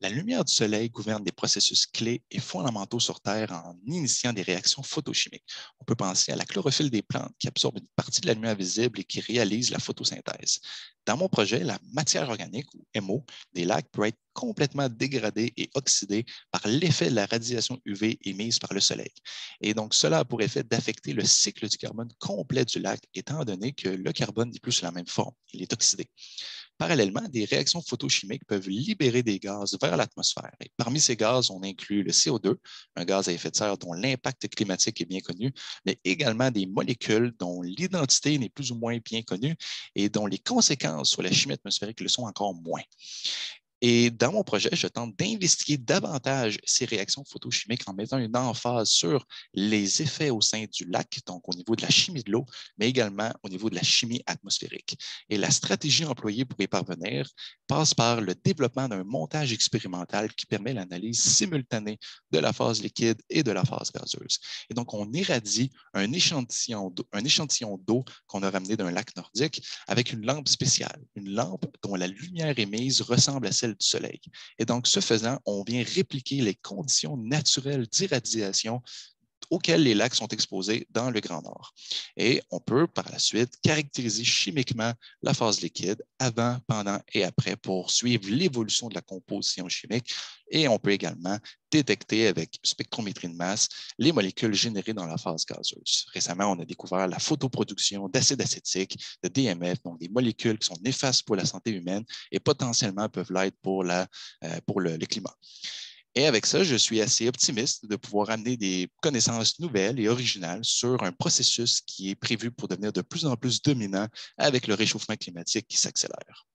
La lumière du soleil gouverne des processus clés et fondamentaux sur Terre en initiant des réactions photochimiques. On peut penser à la chlorophylle des plantes qui absorbe une partie de la lumière visible et qui réalise la photosynthèse. Dans mon projet, la matière organique ou MO des lacs peut être complètement dégradée et oxydée par l'effet de la radiation UV émise par le soleil. Et donc, cela a pour effet d'affecter le cycle du carbone complet du lac, étant donné que le carbone n'est plus sur la même forme, il est oxydé. Parallèlement, des réactions photochimiques peuvent libérer des gaz vers l'atmosphère. Et parmi ces gaz, on inclut le CO2, un gaz à effet de serre dont l'impact climatique est bien connu, mais également des molécules dont l'identité n'est plus ou moins bien connue et dont les conséquences sur la chimie atmosphérique le sont encore moins. Et dans mon projet, je tente d'investiguer davantage ces réactions photochimiques en mettant une emphase sur les effets au sein du lac, donc au niveau de la chimie de l'eau, mais également au niveau de la chimie atmosphérique. Et la stratégie employée pour y parvenir passe par le développement d'un montage expérimental qui permet l'analyse simultanée de la phase liquide et de la phase gazeuse. Et donc, on irradie un échantillon d'eau qu'on a ramené d'un lac nordique avec une lampe spéciale, une lampe dont la lumière émise ressemble à celle du Soleil. Et donc, ce faisant, on vient répliquer les conditions naturelles d'irradiation auxquelles les lacs sont exposés dans le Grand Nord. Et on peut par la suite caractériser chimiquement la phase liquide avant, pendant et après pour suivre l'évolution de la composition chimique. Et on peut également détecter avec spectrométrie de masse les molécules générées dans la phase gazeuse. Récemment, on a découvert la photoproduction d'acide acétique, de DMF, donc des molécules qui sont néfastes pour la santé humaine et potentiellement peuvent l'être pour, euh, le climat. Et avec ça, je suis assez optimiste de pouvoir amener des connaissances nouvelles et originales sur un processus qui est prévu pour devenir de plus en plus dominant avec le réchauffement climatique qui s'accélère.